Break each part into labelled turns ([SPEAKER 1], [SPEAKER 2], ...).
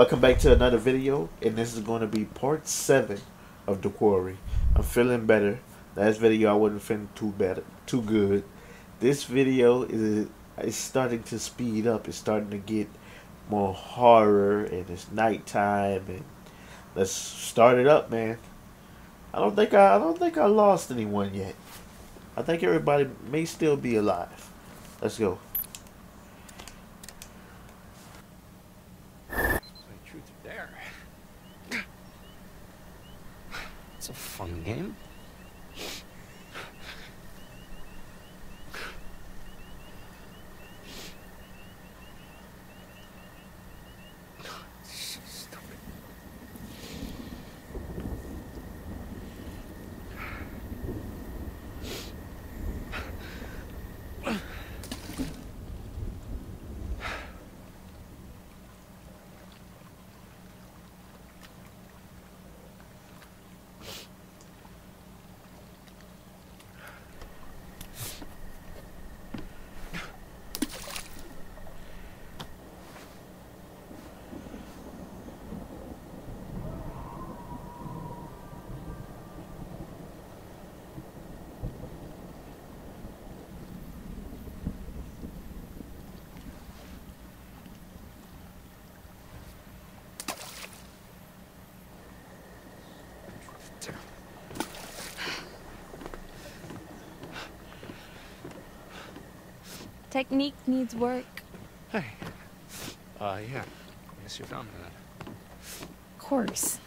[SPEAKER 1] Welcome back to another video, and this is going to be part 7 of The Quarry. I'm feeling better. Last video I wasn't feeling too bad, too good. This video is is starting to speed up. It's starting to get more horror, and it's nighttime, and let's start it up, man. I don't think I, I don't think I lost anyone yet. I think everybody may still be alive. Let's go.
[SPEAKER 2] truth there. It's a fun game.
[SPEAKER 3] Technique needs work.
[SPEAKER 2] Hey. Uh, yeah. I guess you found that.
[SPEAKER 3] Of course.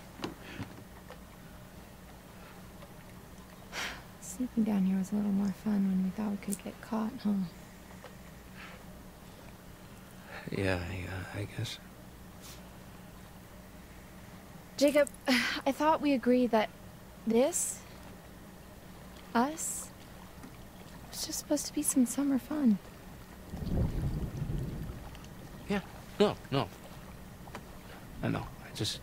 [SPEAKER 3] Sleeping down here was a little more fun when we thought we could get caught, huh?
[SPEAKER 2] Yeah, yeah, I guess.
[SPEAKER 3] Jacob, I thought we agreed that this, us, was just supposed to be some summer fun.
[SPEAKER 2] Yeah. No, no. I know. I just.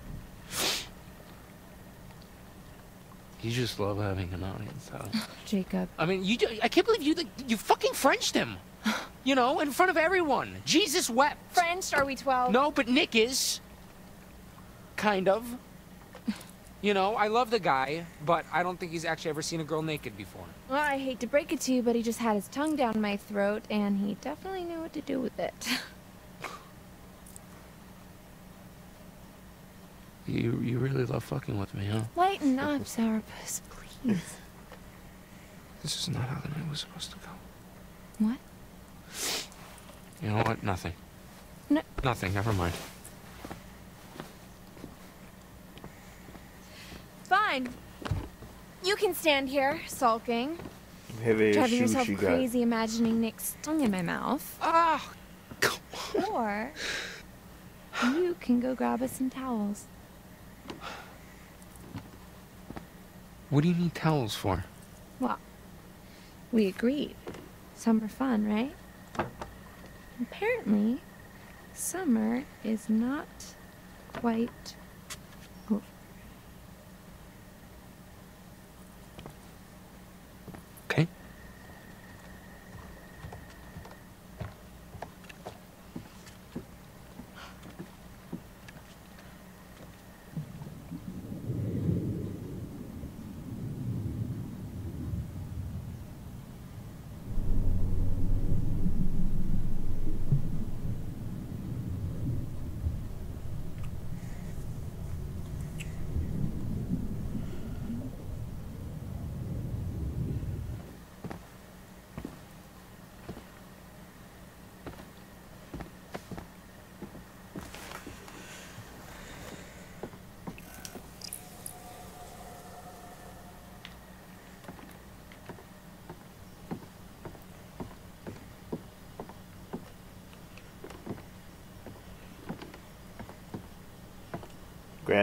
[SPEAKER 2] You just love having an audience, huh?
[SPEAKER 3] Jacob,
[SPEAKER 2] I mean, you. I can't believe you. You fucking Frenched him. You know, in front of everyone. Jesus wept.
[SPEAKER 3] French, are we 12?
[SPEAKER 2] No, but Nick is. Kind of. You know, I love the guy, but I don't think he's actually ever seen a girl naked before.
[SPEAKER 3] Well, I hate to break it to you, but he just had his tongue down my throat, and he definitely knew what to do with it.
[SPEAKER 2] You you really love fucking with me, huh?
[SPEAKER 3] Lighten up, Sourpuss, please.
[SPEAKER 2] This is not how the night was supposed to go.
[SPEAKER 3] What?
[SPEAKER 2] You know what? Nothing.
[SPEAKER 3] No.
[SPEAKER 2] Nothing. Never mind.
[SPEAKER 3] Fine. You can stand here, sulking,
[SPEAKER 1] Heavy
[SPEAKER 3] driving yourself
[SPEAKER 1] she got.
[SPEAKER 3] crazy, imagining Nick's tongue in my mouth.
[SPEAKER 2] Ah. come on.
[SPEAKER 3] Or you can go grab us some towels.
[SPEAKER 2] What do you need towels for?
[SPEAKER 3] Well, we agreed. Summer fun, right? Apparently, summer is not quite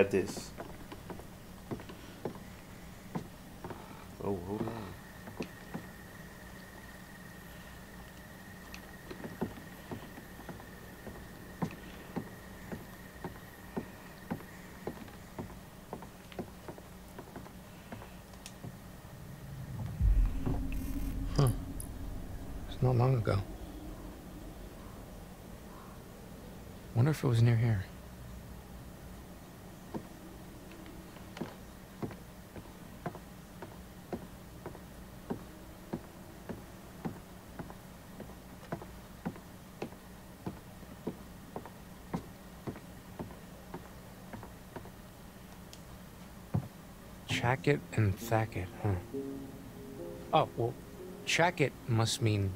[SPEAKER 1] This. Oh, hold on. Hmm.
[SPEAKER 2] It's not long ago. Wonder if it was near here.
[SPEAKER 4] Chackett and Thackett, huh? Oh, well, Chackett must mean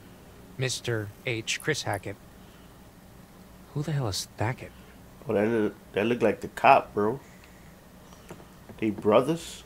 [SPEAKER 4] Mr. H. Chris Hackett. Who the hell is Thackett?
[SPEAKER 1] Oh, that that look like the cop, bro. They brothers.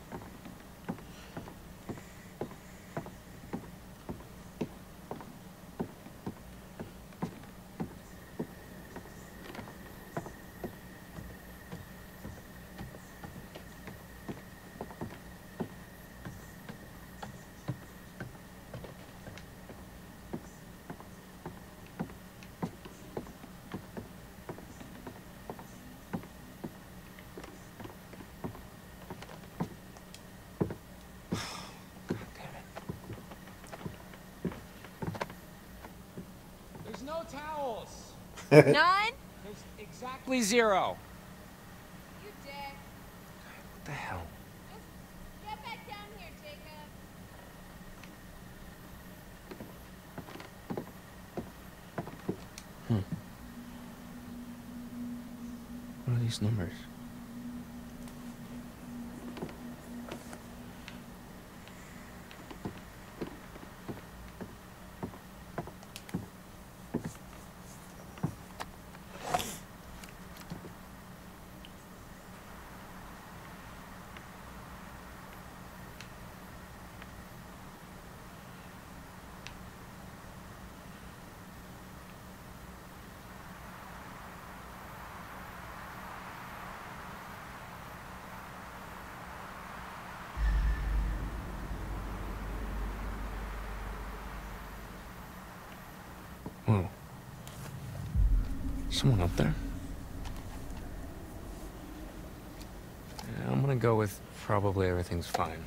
[SPEAKER 4] God damn it. There's no towels.
[SPEAKER 3] None?
[SPEAKER 4] There's exactly zero.
[SPEAKER 3] You dick.
[SPEAKER 4] What the hell?
[SPEAKER 3] Just get back down here, Jacob. Hmm.
[SPEAKER 4] What are these numbers? Whoa. Someone up there? I'm gonna go with probably everything's fine.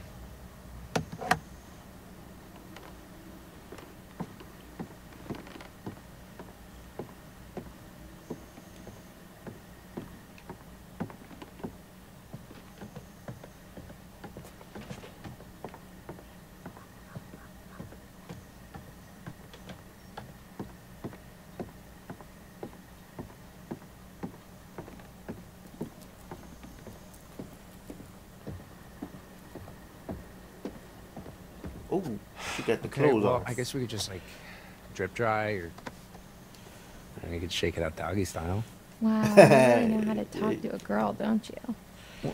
[SPEAKER 1] Oh, she got the
[SPEAKER 4] Okay,
[SPEAKER 1] clothes
[SPEAKER 4] well,
[SPEAKER 1] off.
[SPEAKER 4] I guess we could just like drip dry or and we could shake it out doggy style.
[SPEAKER 3] Wow, you really know how to talk to a girl, don't you?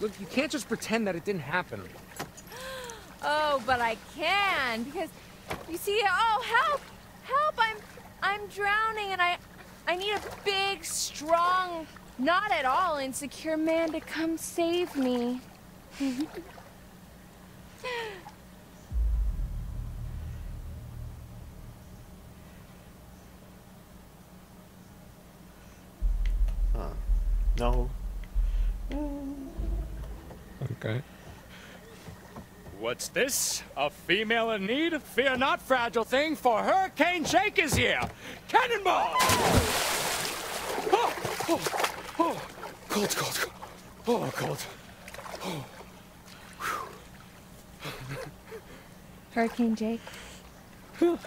[SPEAKER 4] Look, you can't just pretend that it didn't happen.
[SPEAKER 3] Oh, but I can because you see. Oh, help! Help! I'm I'm drowning, and I I need a big, strong, not at all insecure man to come save me.
[SPEAKER 1] No.
[SPEAKER 4] Okay.
[SPEAKER 2] What's this? A female in need? Fear not, fragile thing, for Hurricane Jake is here! Cannonball! Oh, oh, oh. Cold, cold, cold. Oh, cold. Oh.
[SPEAKER 3] Hurricane Jake.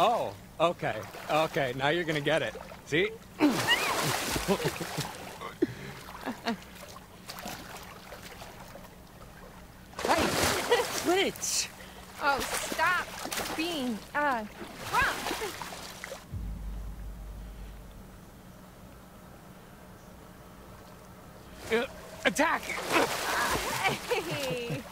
[SPEAKER 2] Oh, okay, okay, now you're gonna get it. See?
[SPEAKER 4] Hey, quit!
[SPEAKER 3] Oh, stop being uh drunk.
[SPEAKER 2] Uh, attack!
[SPEAKER 3] Hey.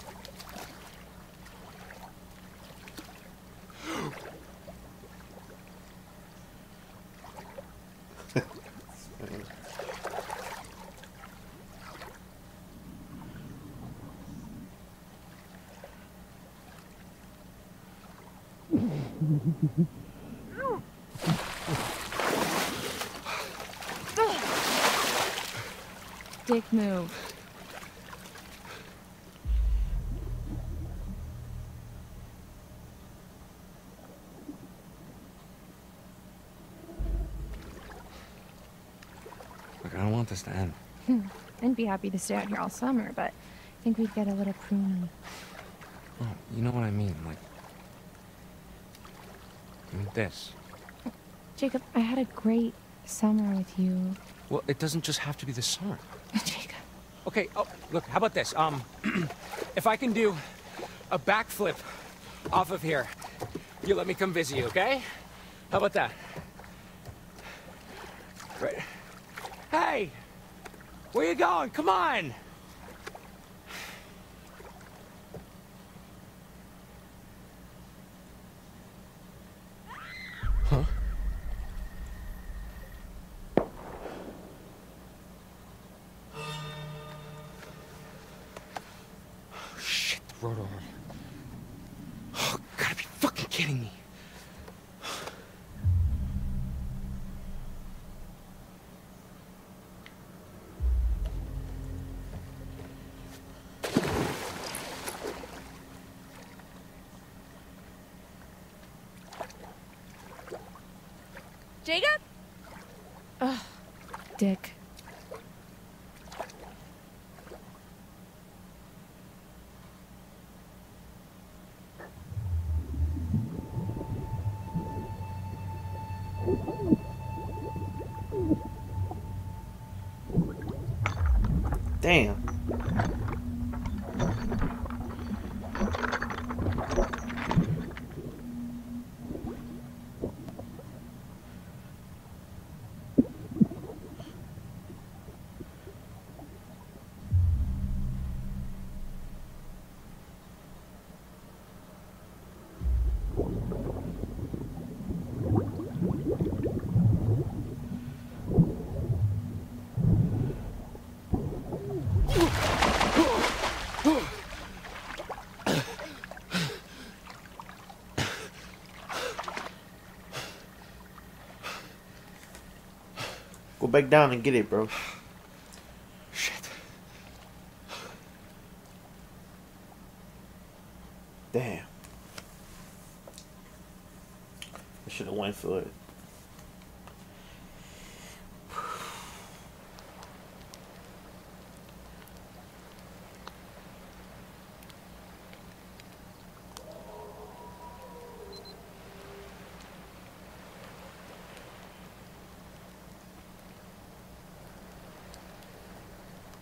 [SPEAKER 3] Dick move.
[SPEAKER 4] Look, I don't want this to end. Hmm.
[SPEAKER 3] I'd be happy to stay out here all summer, but I think we'd get a little pruny.
[SPEAKER 4] Oh, you know what I mean? Like,
[SPEAKER 2] this.
[SPEAKER 3] Jacob, I had a great summer with you.
[SPEAKER 2] Well, it doesn't just have to be the summer. Okay, oh, look, how about this? Um, if I can do a backflip off of here, you let me come visit you, okay? How about that? Right. Hey! Where you going? Come on!
[SPEAKER 3] Jacob? Ugh, Dick.
[SPEAKER 1] Damn. Go back down and get it, bro.
[SPEAKER 2] Shit.
[SPEAKER 1] Damn. I should have went for it.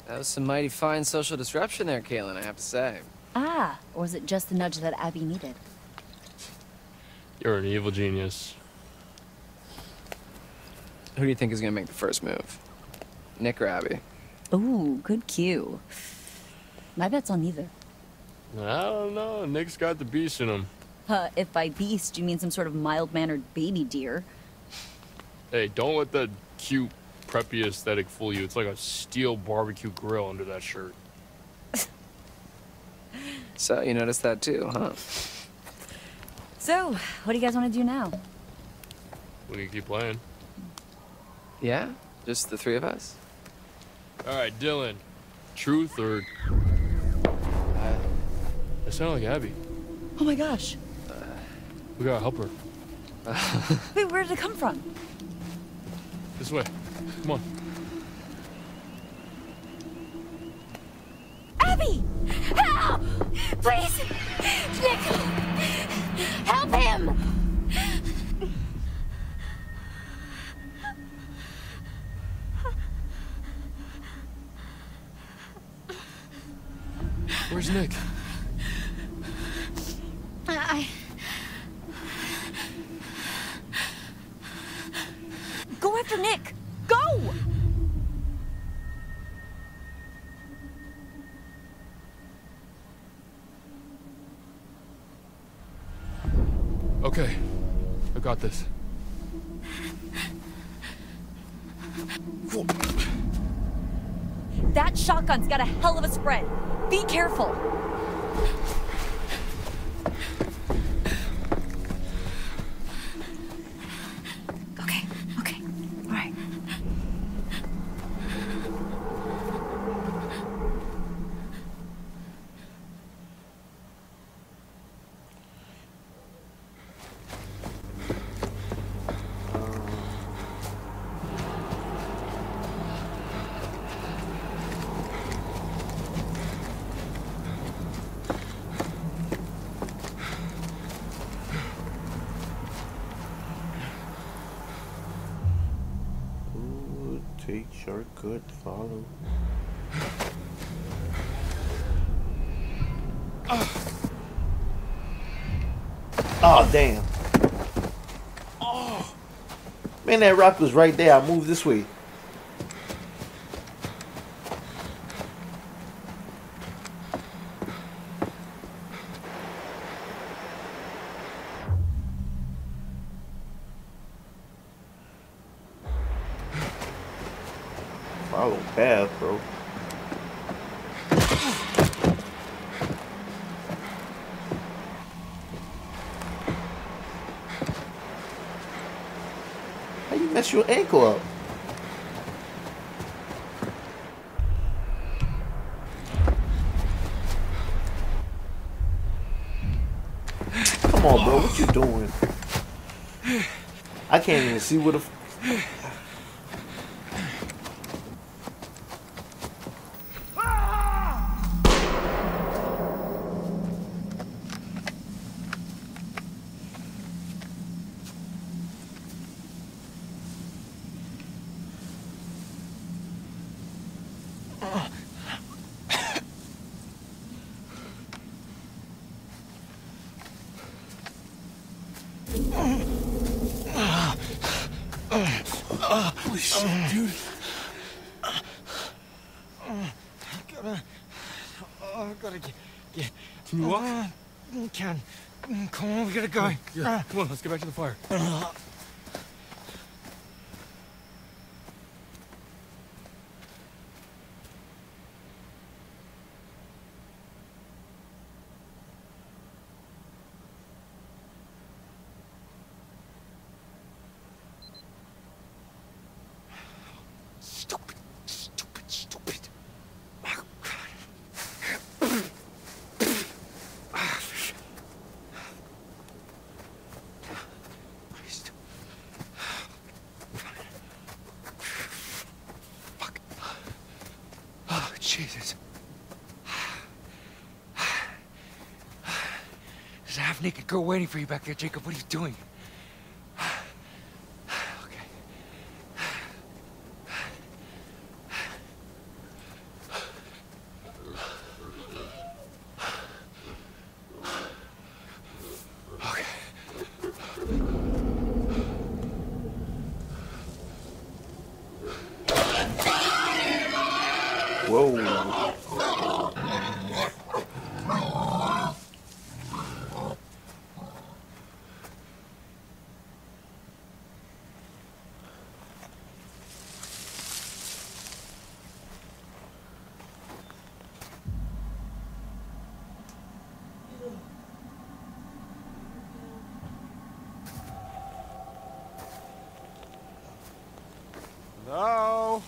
[SPEAKER 5] That was some mighty fine social disruption there, Kaitlyn, I have to say.
[SPEAKER 6] Ah, or was it just the nudge that Abby needed?
[SPEAKER 7] You're an evil genius.
[SPEAKER 5] Who do you think is gonna make the first move? Nick or Abby?
[SPEAKER 6] Ooh, good cue. My bet's on neither.
[SPEAKER 7] I don't know. Nick's got the beast in him.
[SPEAKER 6] Uh, if by beast you mean some sort of mild-mannered baby deer.
[SPEAKER 7] Hey, don't let that cute, preppy aesthetic fool you. It's like a steel barbecue grill under that shirt.
[SPEAKER 5] So, you noticed that too, huh?
[SPEAKER 6] So, what do you guys want to do now?
[SPEAKER 7] We can keep playing.
[SPEAKER 5] Yeah? Just the three of us?
[SPEAKER 7] All right, Dylan. Truth or...
[SPEAKER 5] Uh,
[SPEAKER 7] That sounded like Abby.
[SPEAKER 6] Oh my gosh.
[SPEAKER 7] We gotta help her.
[SPEAKER 6] Wait, where did it come from?
[SPEAKER 7] This way. Come on.
[SPEAKER 3] Abby! Help! Please! Nick! Help him!
[SPEAKER 7] Where's Nick?
[SPEAKER 3] I...
[SPEAKER 6] Go after Nick! Go!
[SPEAKER 7] Okay. I got this.
[SPEAKER 6] That shotgun's got a hell of a spread. Be careful.
[SPEAKER 1] Man, that rock was right there. I moved this way. Follow path, bro. How you mess your ankle up? Come on, bro. What you doing? I can't even see what the. f-
[SPEAKER 8] Holy shit, dude.
[SPEAKER 2] gotta, oh, I gotta get, get.
[SPEAKER 7] Can you walk?
[SPEAKER 2] Uh, can. Mm, Come on, we gotta go.
[SPEAKER 7] Yeah. Come on, let's get back to the fire.
[SPEAKER 2] Stupid, stupid, stupid. Oh, God. Ah, shit. Christ. Fuck. Oh, Jesus. There's a half-naked girl waiting for you back there, Jacob. What are you doing? Okay. Okay.
[SPEAKER 1] Whoa.
[SPEAKER 2] No.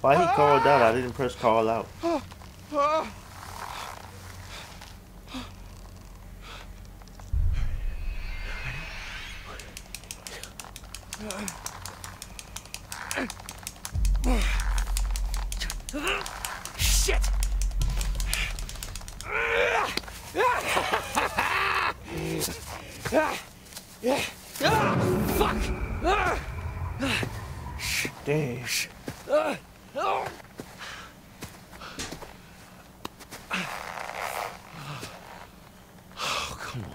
[SPEAKER 1] Why he called out? I didn't press call out.
[SPEAKER 2] Shit! Fuck!
[SPEAKER 1] Damn.
[SPEAKER 2] Oh, come on.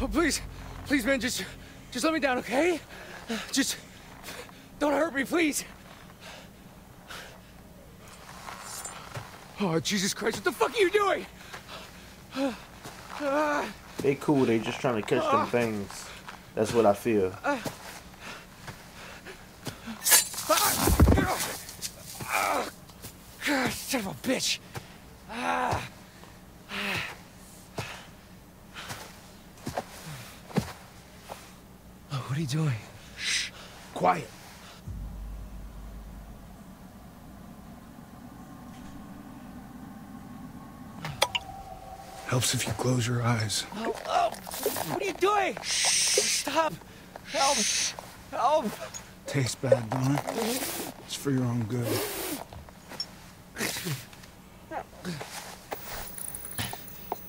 [SPEAKER 2] Oh, please, please, man, just, just let me down, okay? Just, don't hurt me, please. Oh, Jesus Christ, what the fuck are you doing?
[SPEAKER 1] They cool. They just trying to catch them things. That's what I feel.
[SPEAKER 2] Son of a bitch. Ah. Oh, what are you doing? Shh!
[SPEAKER 1] Quiet.
[SPEAKER 8] Helps if you close your eyes.
[SPEAKER 2] Oh, oh, what are you doing? Shh. Stop. Help. Help.
[SPEAKER 9] Tastes bad, don't it? It's for your own good.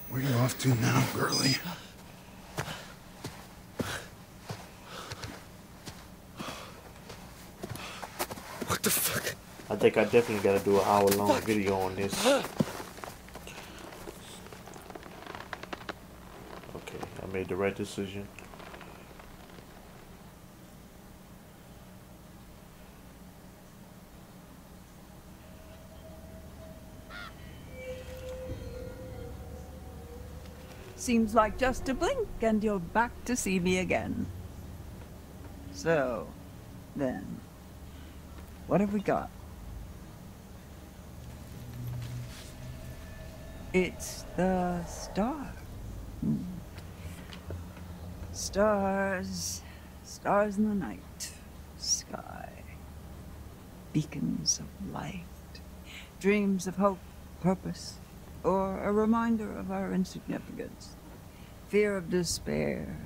[SPEAKER 9] Where are you off to now, girlie?
[SPEAKER 4] What the fuck?
[SPEAKER 1] I think I definitely got to do an hour long video on this. Okay, I made the right decision.
[SPEAKER 10] Seems like just a blink and you're back to see me again. So, then, what have we got? It's the star. Hmm. Stars, stars in the night, sky, beacons of light, dreams of hope, purpose, or a reminder of our insignificance. Fear of despair,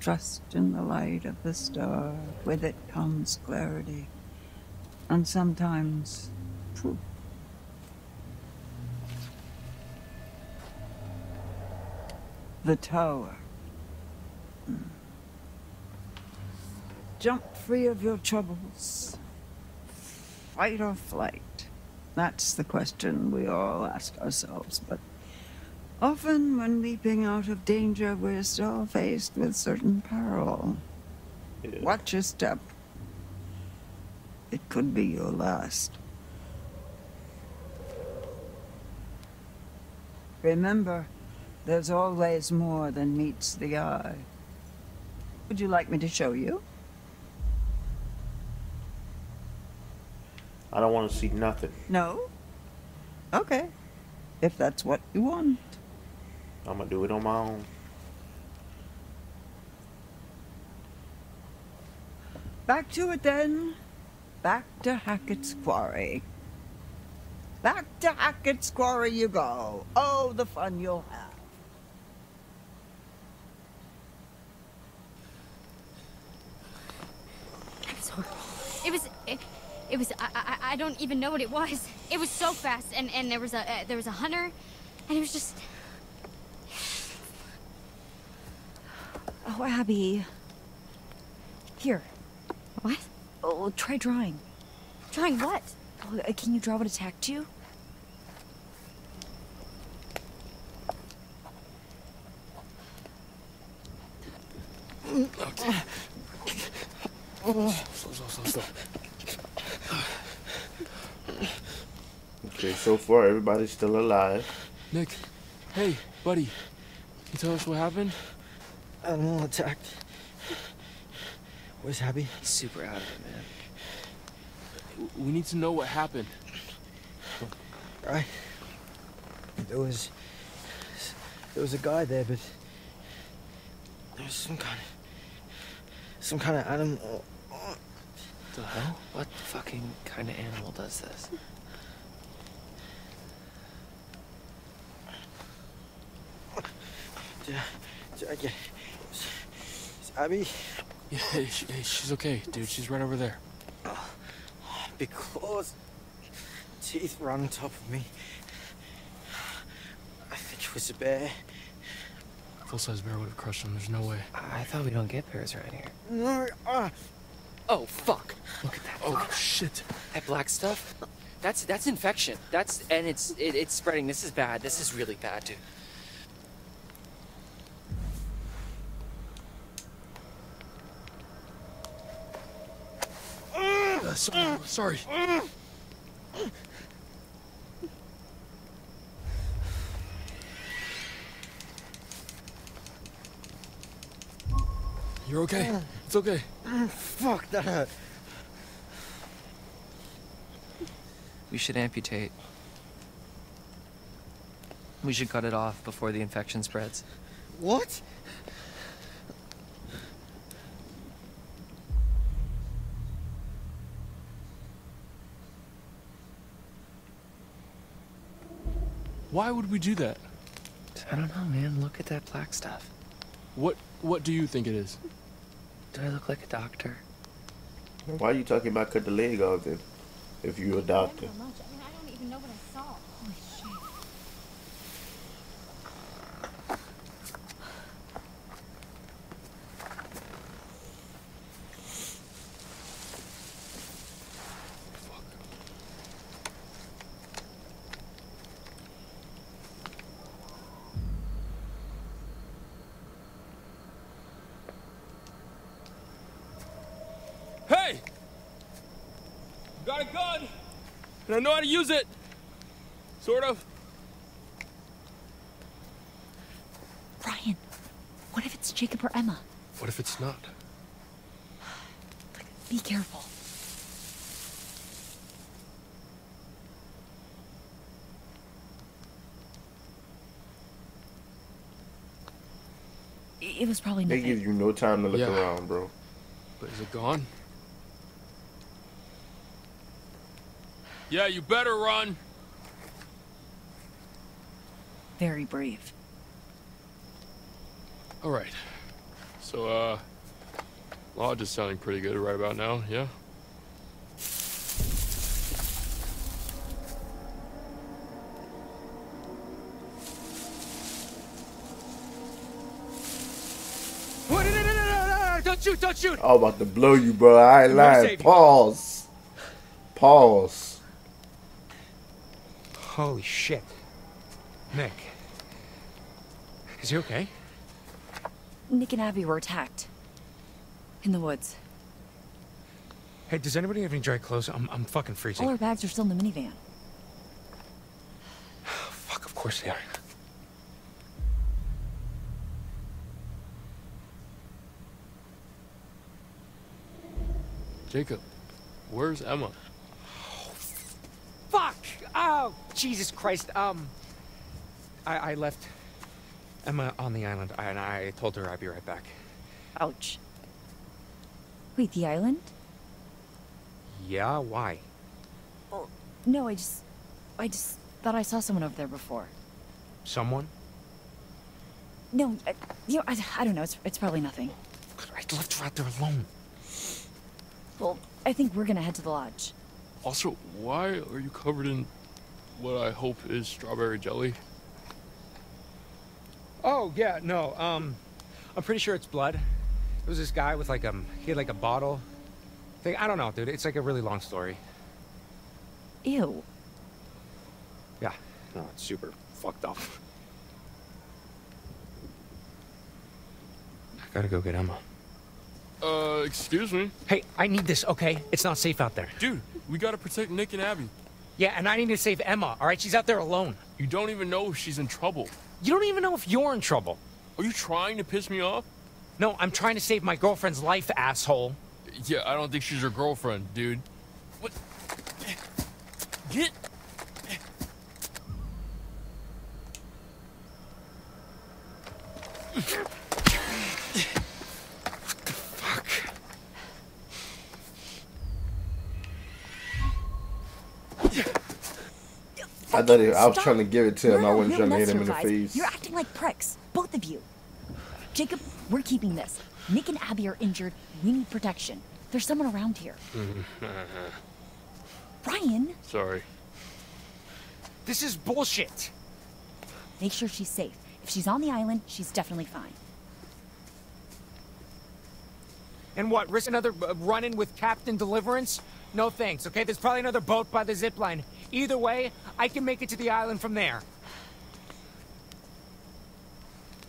[SPEAKER 10] trust in the light of the star. With it comes clarity, and sometimes truth. The tower. Jump free of your troubles. Fight or flight. That's the question we all ask ourselves, but often when leaping out of danger, we're still faced with certain peril.
[SPEAKER 1] Yeah.
[SPEAKER 10] Watch your step. It could be your last. Remember, there's always more than meets the eye. Would you like me to show you?
[SPEAKER 1] I don't want to see nothing.
[SPEAKER 10] No? Okay. If that's what you want.
[SPEAKER 1] I'm gonna do it on my own.
[SPEAKER 10] Back to it then. Back to Hackett's Quarry. Back to Hackett's Quarry you go. Oh, the fun you'll have.
[SPEAKER 11] I'm sorry. It was. It, it was. I, I. I don't even know what it was. It was so fast, and and there was a uh, there was a hunter, and it was just.
[SPEAKER 6] Oh, Abby. Here.
[SPEAKER 11] What?
[SPEAKER 6] Oh, try drawing.
[SPEAKER 11] Drawing what?
[SPEAKER 6] Oh, uh, can you draw what attacked you? Okay.
[SPEAKER 7] Slow, slow, slow, slow.
[SPEAKER 1] Okay, so far everybody's still alive.
[SPEAKER 7] Nick, hey, buddy. Can you tell us what happened?
[SPEAKER 8] Animal attacked. Where's Abby?
[SPEAKER 5] He's super out of it, man.
[SPEAKER 7] We need to know what happened.
[SPEAKER 8] Right. There was. There was a guy there, but. There was some kind of. Some kind of animal.
[SPEAKER 5] What The hell? What fucking kind of animal does this?
[SPEAKER 8] Yeah. yeah, yeah. Is, is Abby?
[SPEAKER 7] Yeah, hey, she's okay, dude. She's right over there.
[SPEAKER 8] Because. Teeth right on top of me. I think it was a bear.
[SPEAKER 7] Full-size bear would have crushed him. There's no way.
[SPEAKER 5] I thought we don't get bears around here.
[SPEAKER 8] No.
[SPEAKER 5] Oh fuck! Look at that.
[SPEAKER 7] Oh shit!
[SPEAKER 5] That black stuff. That's that's infection. That's and it's it, it's spreading. This is bad. This is really bad, dude.
[SPEAKER 7] Uh, so, oh, sorry. You're okay. It's okay.
[SPEAKER 8] Fuck that hurt.
[SPEAKER 5] We should amputate. We should cut it off before the infection spreads.
[SPEAKER 8] What?
[SPEAKER 7] Why would we do that?
[SPEAKER 5] I don't know, man. Look at that black stuff.
[SPEAKER 7] What What do you think it is?
[SPEAKER 5] Do I look like a doctor?
[SPEAKER 1] Why are you talking about cut the leg off then? If you're a doctor.
[SPEAKER 11] I mean, I don't even know what
[SPEAKER 7] Got a gun! And I know how to use it! Sort of.
[SPEAKER 6] Brian, what if it's Jacob or Emma?
[SPEAKER 7] What if it's not?
[SPEAKER 6] Be careful. It was probably
[SPEAKER 1] They give you no time to look
[SPEAKER 7] Yeah.
[SPEAKER 1] around, bro.
[SPEAKER 7] But is it gone? Yeah, you better run.
[SPEAKER 6] Very brave.
[SPEAKER 7] All right. So, uh, Lodge is sounding pretty good right about now, yeah?
[SPEAKER 4] Don't shoot, don't shoot.
[SPEAKER 1] I'm about to blow you, bro. I ain't lying. Pause. Pause.
[SPEAKER 2] Holy shit. Nick. Is he okay?
[SPEAKER 6] Nick and Abby were attacked. In the woods.
[SPEAKER 2] Hey, does anybody have any dry clothes? I'm, I'm fucking freezing.
[SPEAKER 6] All our bags are still in the minivan.
[SPEAKER 2] Fuck, of course they are.
[SPEAKER 7] Jacob, where's Emma?
[SPEAKER 2] Fuck! Oh, Jesus Christ. Um, I, I left Emma on the island, and I told her I'd be right back.
[SPEAKER 6] Ouch. Wait, the island?
[SPEAKER 2] Yeah, why?
[SPEAKER 6] Well no, I just. I just thought I saw someone over there before.
[SPEAKER 2] Someone?
[SPEAKER 6] No, I, you know, I, I don't know. It's, it's probably nothing.
[SPEAKER 2] I left her out there alone.
[SPEAKER 6] Well, I think we're gonna head to the lodge.
[SPEAKER 7] Also, why are you covered in what I hope is strawberry jelly?
[SPEAKER 2] Oh, yeah, no, um, I'm pretty sure it's blood. It was this guy with like, um, he had like a bottle thing. I don't know, dude. It's like a really long story.
[SPEAKER 6] Ew.
[SPEAKER 2] Yeah, no, it's super fucked up. I gotta go get Emma.
[SPEAKER 7] Uh, excuse me?
[SPEAKER 2] Hey, I need this, okay? It's not safe out there.
[SPEAKER 7] Dude, we gotta protect Nick and Abby.
[SPEAKER 2] Yeah, and I need to save Emma, all right? She's out there alone.
[SPEAKER 7] You don't even know if she's in trouble.
[SPEAKER 2] You don't even know if you're in trouble.
[SPEAKER 7] Are you trying to piss me off?
[SPEAKER 2] No, I'm trying to save my girlfriend's life, asshole.
[SPEAKER 7] Yeah, I don't think she's your girlfriend, dude. What? Get.
[SPEAKER 1] I thought he, I was
[SPEAKER 6] Stop.
[SPEAKER 1] trying to give it to him.
[SPEAKER 6] We're
[SPEAKER 1] I
[SPEAKER 6] in a
[SPEAKER 1] wasn't
[SPEAKER 6] real
[SPEAKER 1] trying to hit
[SPEAKER 6] mess
[SPEAKER 1] him in the
[SPEAKER 6] guys.
[SPEAKER 1] face.
[SPEAKER 6] You're acting like pricks, both of you. Jacob, we're keeping this. Nick and Abby are injured. We need protection. There's someone around here. Ryan.
[SPEAKER 7] Sorry.
[SPEAKER 2] This is bullshit.
[SPEAKER 6] make sure she's safe. If she's on the island, she's definitely fine.
[SPEAKER 2] And what, risk another uh, run-in with Captain Deliverance? No thanks, okay? There's probably another boat by the zip line. Either way, I can make it to the island from there.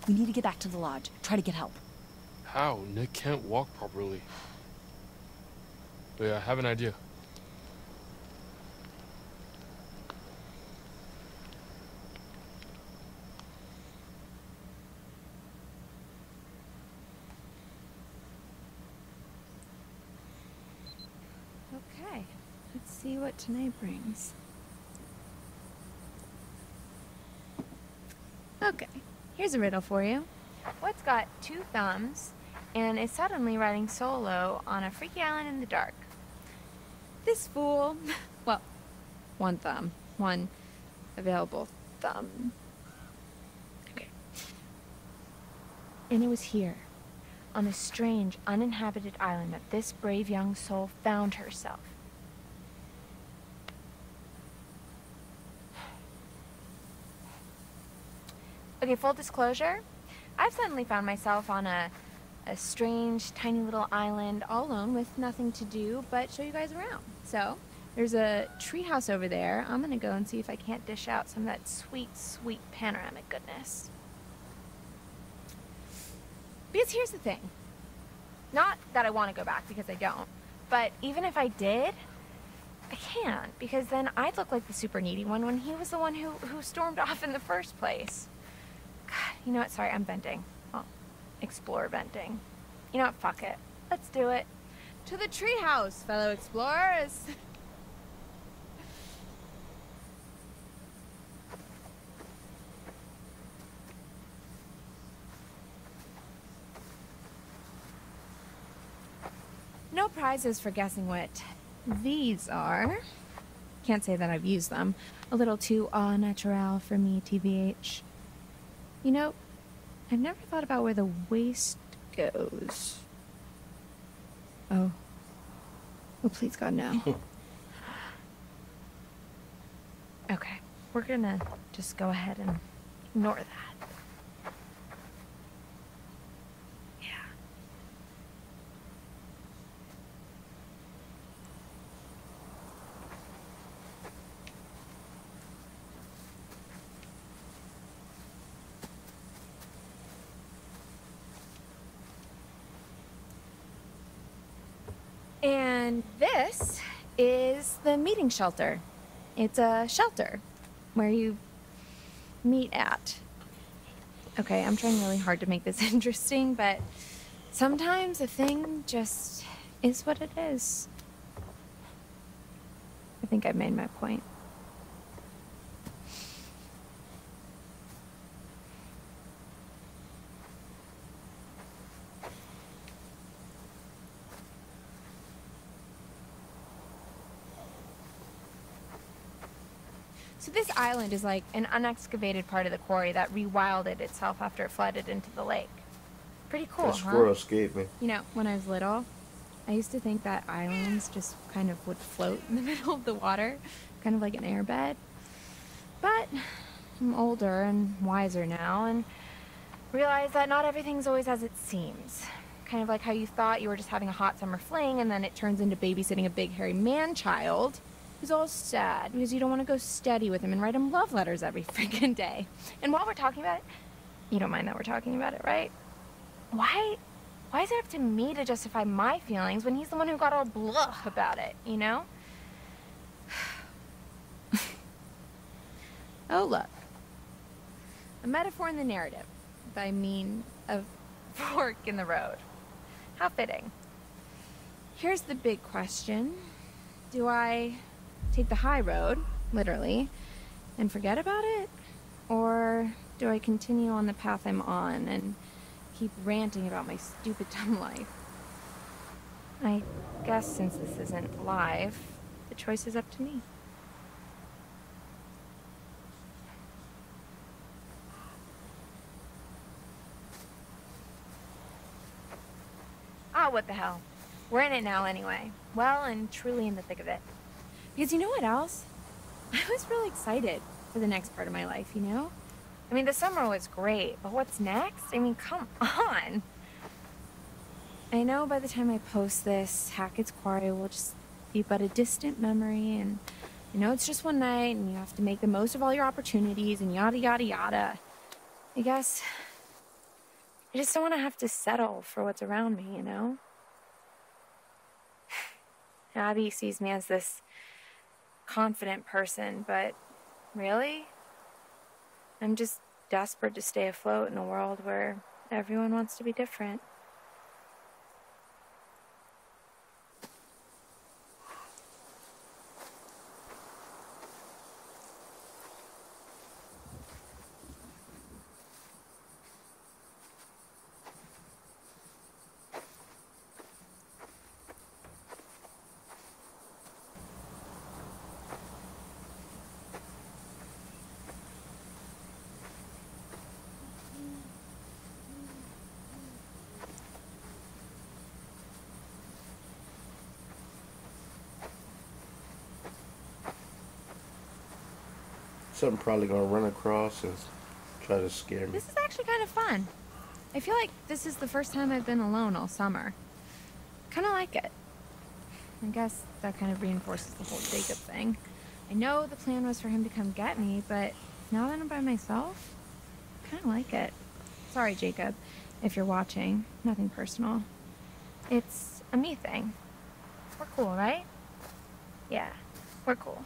[SPEAKER 6] We need to get back to the lodge. Try to get help.
[SPEAKER 7] How? Nick can't walk properly. But yeah, I have an idea.
[SPEAKER 3] Okay, let's see what tonight brings. Okay, here's a riddle for you. What's got two thumbs and is suddenly riding solo on a freaky island in the dark? This fool. Well, one thumb. One available thumb. Okay. And it was here, on a strange, uninhabited island that this brave young soul found herself. Okay, full disclosure, I've suddenly found myself on a, a strange, tiny little island all alone with nothing to do but show you guys around. So, there's a treehouse over there. I'm gonna go and see if I can't dish out some of that sweet, sweet panoramic goodness. Because here's the thing. Not that I want to go back because I don't, but even if I did, I can't because then I'd look like the super needy one when he was the one who, who stormed off in the first place. God, you know what? Sorry, I'm venting. Well, explore venting. You know what? Fuck it. Let's do it. To the treehouse, fellow explorers. No prizes for guessing what these are. Can't say that I've used them. A little too au naturel for me, TBH. You know, I've never thought about where the waste goes. Oh. Oh, please, God, no. okay, we're gonna just go ahead and ignore that. And this is the meeting shelter. It's a shelter where you meet at. Okay, I'm trying really hard to make this interesting, but sometimes a thing just is what it is. I think I've made my point. So this island is like an unexcavated part of the quarry that rewilded itself after it flooded into the lake. Pretty cool,
[SPEAKER 1] That
[SPEAKER 3] huh?
[SPEAKER 1] squirrel escaped me.
[SPEAKER 3] You know, when I was little, I used to think that islands just kind of would float in the middle of the water, kind of like an airbed. But I'm older and wiser now and realize that not everything's always as it seems. Kind of like how you thought you were just having a hot summer fling and then it turns into babysitting a big hairy man child who's all sad because you don't want to go steady with him and write him love letters every freaking day. And while we're talking about it, you don't mind that we're talking about it, right? Why why is it up to me to justify my feelings when he's the one who got all blah about it, you know? oh, look. A metaphor in the narrative. by mean a fork in the road. How fitting. Here's the big question Do I take the high road, literally, and forget about it? Or do I continue on the path I'm on and keep ranting about my stupid dumb life? I guess since this isn't live, the choice is up to me. Ah, what the hell. We're in it now anyway. Well and truly in the thick of it. Because you know what else? I was really excited for the next part of my life, you know? I mean, the summer was great, but what's next? I mean, come on. I know by the time I post this, Hackett's Quarry will just be but a distant memory, and you know it's just one night, and you have to make the most of all your opportunities, and yada, yada, yada. I guess I just don't want to have to settle for what's around me, you know? Abby sees me as this confident person, but really? I'm just desperate to stay afloat in a world where everyone wants to be different.
[SPEAKER 1] Something probably gonna run across and try to scare me.
[SPEAKER 3] This is actually kind of fun. I feel like this is the first time I've been alone all summer. Kind of like it. I guess that kind of reinforces the whole Jacob thing. I know the plan was for him to come get me, but now that I'm by myself, I kind of like it. Sorry, Jacob, if you're watching. Nothing personal. It's a me thing. We're cool, right? Yeah, we're cool.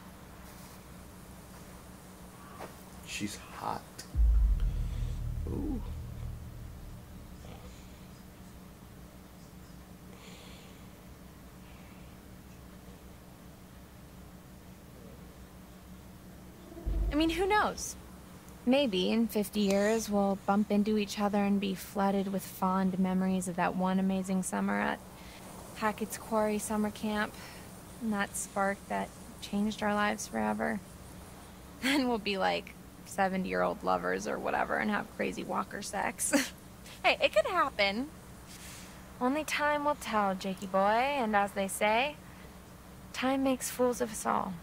[SPEAKER 1] She's hot. Ooh.
[SPEAKER 3] I mean, who knows? Maybe in 50 years we'll bump into each other and be flooded with fond memories of that one amazing summer at Hackett's Quarry summer camp. And that spark that changed our lives forever. Then we'll be like 70 year old lovers or whatever and have crazy walker sex. hey, it could happen. Only time will tell, Jakey boy, and as they say, time makes fools of us all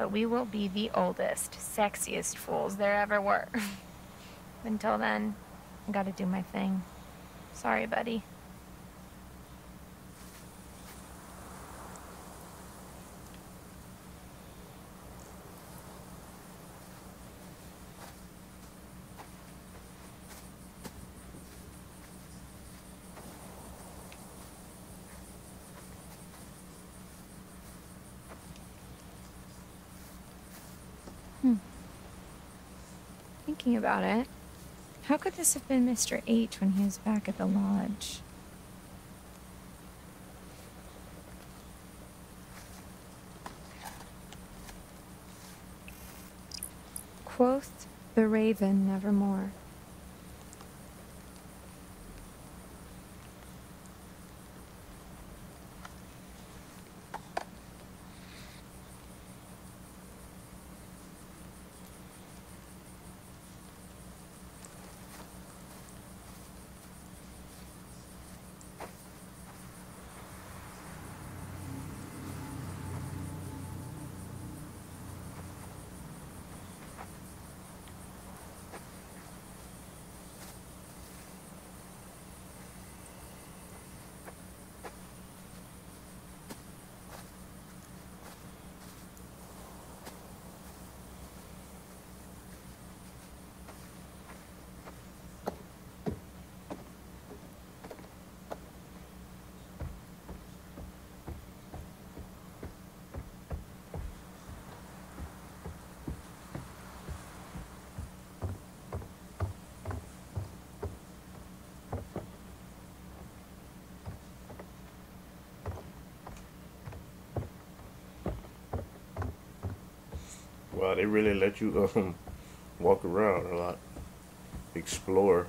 [SPEAKER 3] but we will be the oldest, sexiest fools there ever were. Until then, I gotta do my thing. Sorry, buddy. Thinking about it, how could this have been Mr. H when he was back at the lodge? Quoth the raven nevermore.
[SPEAKER 1] Wow, they really let you um walk around a lot, explore.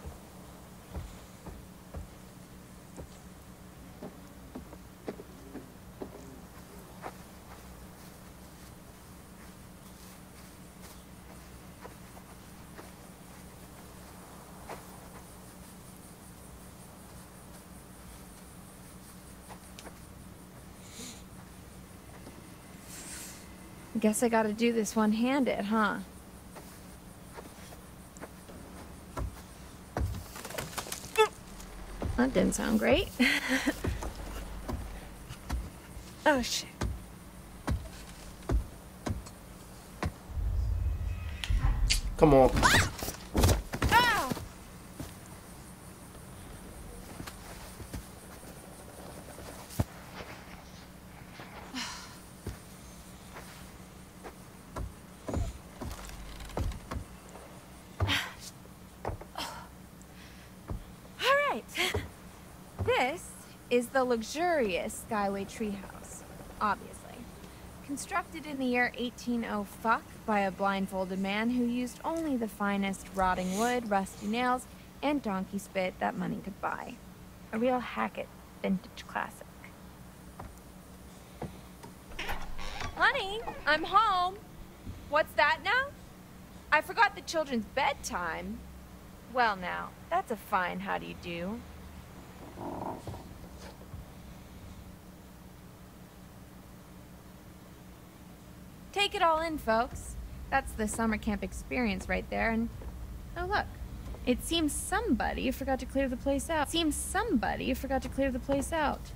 [SPEAKER 3] Guess I gotta do this one handed, huh? That didn't sound great. oh, shit.
[SPEAKER 1] Come on.
[SPEAKER 3] Ow! All right. This is the luxurious Skyway Treehouse, obviously. Constructed in the year 180 fuck by a blindfolded man who used only the finest rotting wood, rusty nails, and donkey spit that money could buy. A real Hackett vintage classic. Honey, I'm home. What's that now? I forgot the children's bedtime. Well, now, that's a fine how do you do. Take it all in, folks. That's the summer camp experience right there, and oh look. It seems somebody forgot to clear the place out. Seems somebody forgot to clear the place out.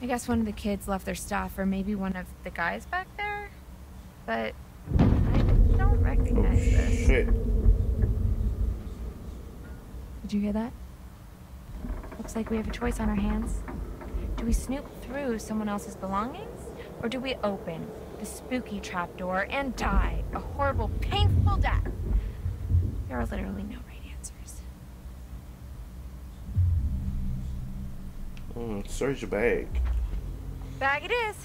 [SPEAKER 3] I guess one of the kids left their stuff, or maybe one of the guys back there. But I don't recognize oh, this.
[SPEAKER 1] Shit.
[SPEAKER 3] Did you hear that? Looks like we have a choice on our hands. Do we snoop through someone else's belongings? Or do we open the spooky trapdoor and die a horrible, painful death? There are literally no right answers.
[SPEAKER 1] Mm, search your bag.
[SPEAKER 3] Bag it is.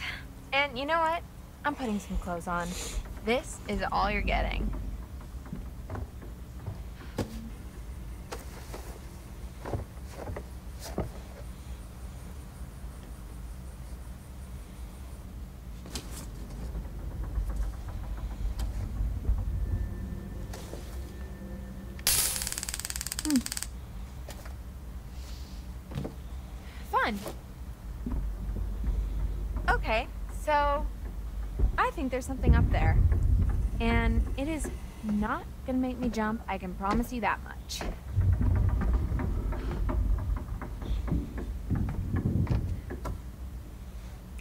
[SPEAKER 3] And you know what? I'm putting some clothes on. This is all you're getting. Hmm. Fun. Okay, so I think there's something up there. And it is not gonna make me jump, I can promise you that much.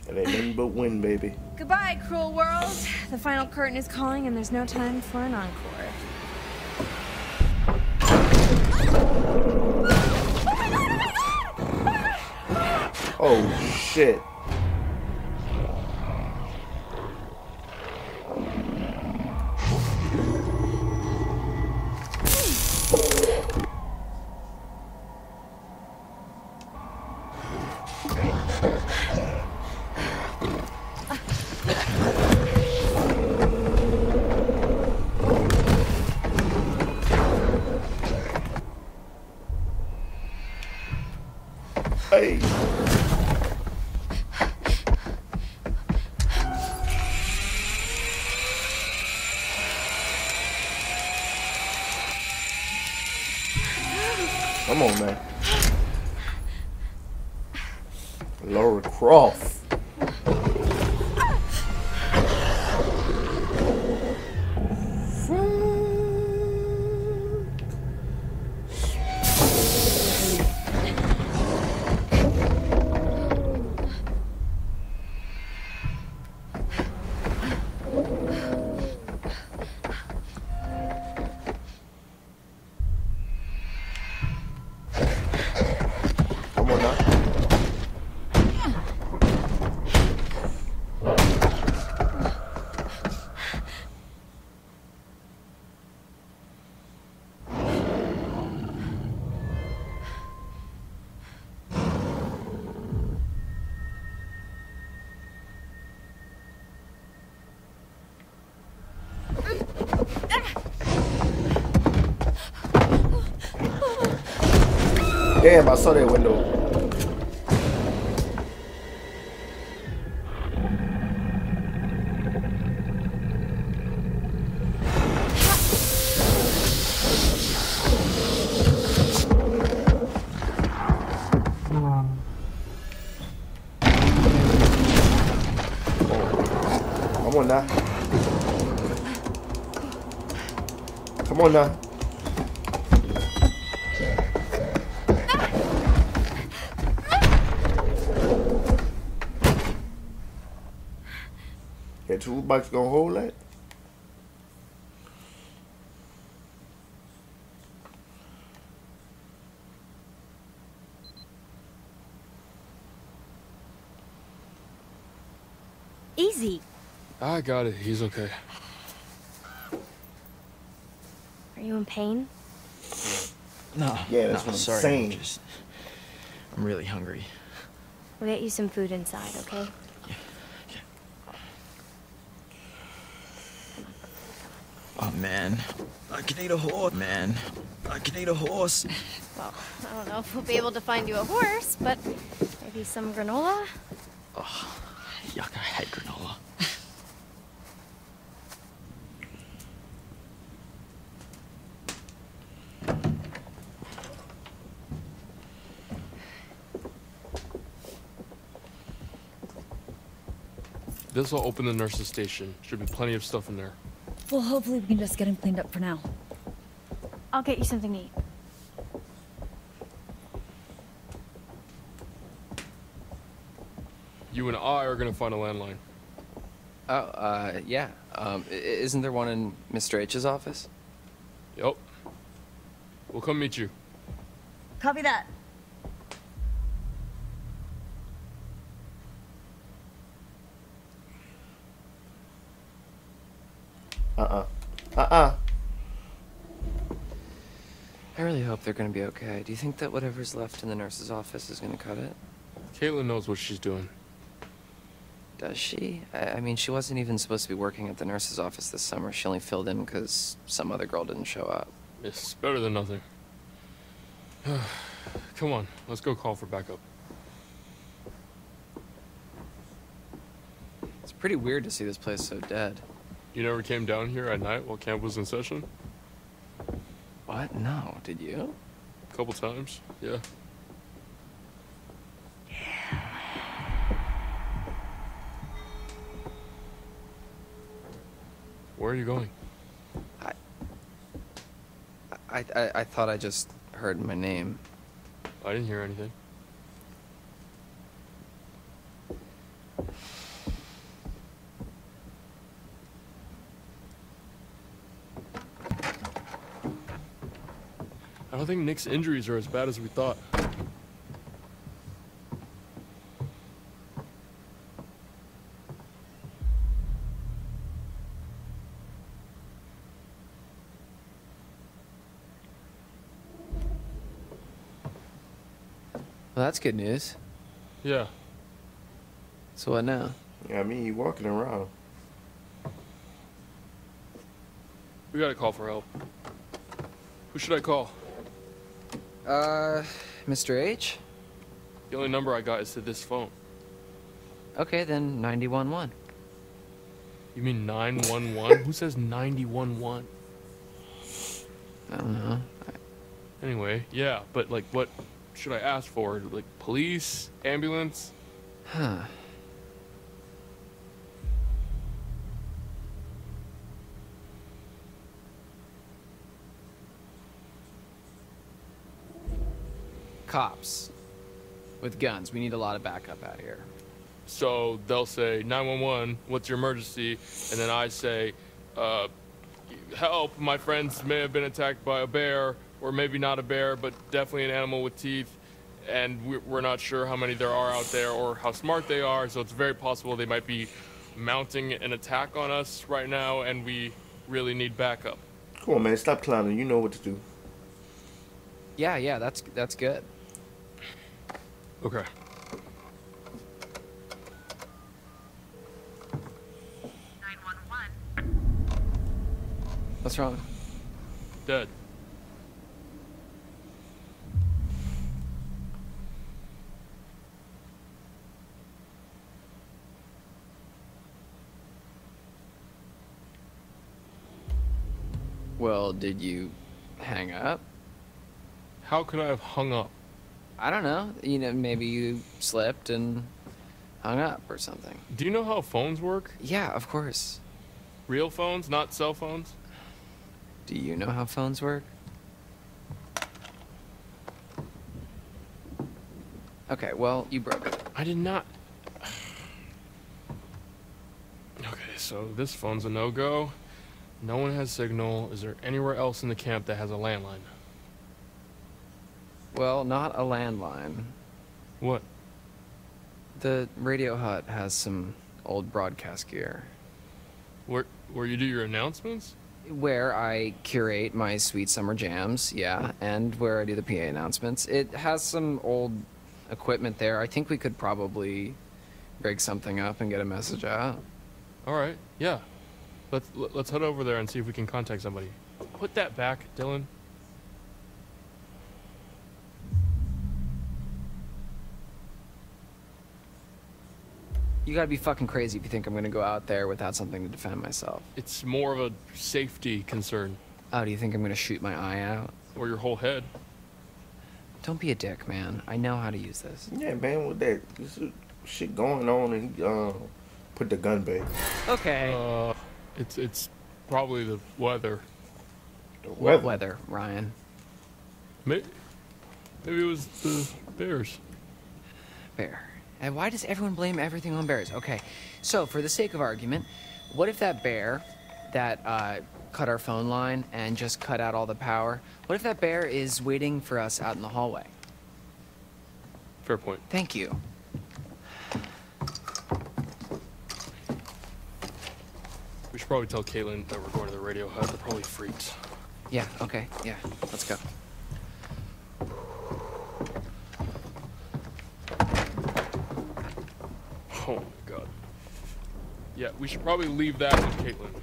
[SPEAKER 1] It ain't nothing but wind, baby.
[SPEAKER 3] Goodbye, cruel world. The final curtain is calling, and there's no time for an encore.
[SPEAKER 1] Oh shit. Damn, I saw that window. Come on now. Come on now. That toolbox gonna hold that?
[SPEAKER 11] Easy.
[SPEAKER 7] I got it. He's okay.
[SPEAKER 11] Are you in pain?
[SPEAKER 8] No.
[SPEAKER 1] Yeah, that's
[SPEAKER 8] no,
[SPEAKER 1] what I'm
[SPEAKER 8] sorry,
[SPEAKER 1] saying.
[SPEAKER 8] I'm just, I'm really hungry.
[SPEAKER 11] We'll get you some food inside, okay?
[SPEAKER 8] Oh man, I can eat a horse. Man, I can eat a horse.
[SPEAKER 11] Well, I don't know if we'll be able to find you a horse, but maybe some granola?
[SPEAKER 8] Oh, yuck! I hate granola.
[SPEAKER 7] This will open the nurse's station. Should be plenty of stuff in there.
[SPEAKER 6] Well, hopefully we can just get him cleaned up for now.
[SPEAKER 12] I'll get you something to eat.
[SPEAKER 7] You and I are gonna find a landline.
[SPEAKER 5] Oh, uh, yeah. Um, isn't there one in Mr. H's office?
[SPEAKER 7] Yep. We'll come meet you.
[SPEAKER 6] Copy that.
[SPEAKER 1] Uh-uh. Uh-uh.
[SPEAKER 5] I really hope they're gonna be okay. Do you think that whatever's left in the nurse's office is gonna cut it?
[SPEAKER 7] Kaitlyn knows what she's doing.
[SPEAKER 5] Does she? I, I mean, she wasn't even supposed to be working at the nurse's office this summer. She only filled in because some other girl didn't show up.
[SPEAKER 7] It's better than nothing. Come on, let's go call for backup.
[SPEAKER 5] It's pretty weird to see this place so dead.
[SPEAKER 7] You never came down here at night while camp was in session?
[SPEAKER 5] What? No, did you?
[SPEAKER 7] A couple times, yeah. Where are you going?
[SPEAKER 5] I, I, I thought I just heard my name.
[SPEAKER 7] I didn't hear anything. I don't think Nick's injuries are as bad as we thought.
[SPEAKER 5] Well, that's good news.
[SPEAKER 7] Yeah.
[SPEAKER 5] So what now?
[SPEAKER 1] Yeah, I mean, you walking around.
[SPEAKER 7] We gotta call for help. Who should I call?
[SPEAKER 5] Uh, Mr. H?
[SPEAKER 7] The only number I got is to this phone.
[SPEAKER 5] Okay, then 911.
[SPEAKER 7] You mean 911? Who says 911?
[SPEAKER 5] I don't know.
[SPEAKER 7] Anyway, yeah, but like, what should I ask for? Like, police? Ambulance?
[SPEAKER 5] Huh. With guns. We need a lot of backup out here.
[SPEAKER 7] So they'll say 911, what's your emergency? And then I say, uh, help, my friends may have been attacked by a bear, or maybe not a bear, but definitely an animal with teeth. And we- we're not sure how many there are out there or how smart they are, so it's very possible they might be mounting an attack on us right now, and we really need backup.
[SPEAKER 1] Come on, man. Stop clowning. You know what to do.
[SPEAKER 5] Yeah, yeah, that's that's good.
[SPEAKER 7] Okay.
[SPEAKER 5] What's wrong?
[SPEAKER 7] Dead.
[SPEAKER 5] Well, did you hang up?
[SPEAKER 7] How could I have hung up?
[SPEAKER 5] I don't know. You know, maybe you slipped and hung up or something.
[SPEAKER 7] Do you know how phones work?
[SPEAKER 5] Yeah, of course.
[SPEAKER 7] Real phones, not cell phones?
[SPEAKER 5] Do you know how phones work? Okay, well, you broke it.
[SPEAKER 7] I did not. Okay, so this phone's a no-go. No one has signal. Is there anywhere else in the camp that has a landline?
[SPEAKER 5] Well, not a landline.
[SPEAKER 7] What?
[SPEAKER 5] The radio hut has some old broadcast gear.
[SPEAKER 7] Where where you do your announcements?
[SPEAKER 5] Where I curate my sweet summer jams, yeah, and where I do the PA announcements. It has some old equipment there. I think we could probably rig something up and get a message out.
[SPEAKER 7] All right, yeah. Let's let's head over there and see if we can contact somebody. Put that back, Dylan.
[SPEAKER 5] You gotta be fucking crazy if you think I'm gonna go out there without something to defend myself.
[SPEAKER 7] It's more of a safety concern.
[SPEAKER 5] Oh, do you think I'm gonna shoot my eye out?
[SPEAKER 7] Or your whole head.
[SPEAKER 5] Don't be a dick, man. I know how to use this.
[SPEAKER 1] Yeah, man. With that this is shit going on, and uh, put the gun back.
[SPEAKER 5] Okay.
[SPEAKER 7] Uh, it's it's Probably the weather.
[SPEAKER 5] What weather, Ryan?
[SPEAKER 7] Maybe, maybe it was the bears.
[SPEAKER 5] Bear. And why does everyone blame everything on bears? Okay, so for the sake of argument, what if that bear that uh, cut our phone line and just cut out all the power, what if that bear is waiting for us out in the hallway?
[SPEAKER 7] Fair point.
[SPEAKER 5] Thank you.
[SPEAKER 7] We should probably tell Kaitlyn that we're going to the radio hut. They're probably freaked.
[SPEAKER 5] Yeah, okay, yeah, let's go.
[SPEAKER 7] Oh my god. Yeah, we should probably leave that with Kaitlyn.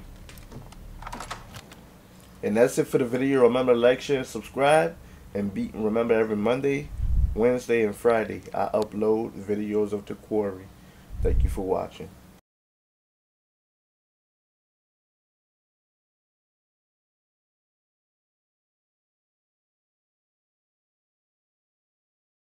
[SPEAKER 1] And that's it for the video. Remember to like, share, subscribe, and be remember every Monday, Wednesday, and Friday I upload videos of the quarry. Thank you for watching.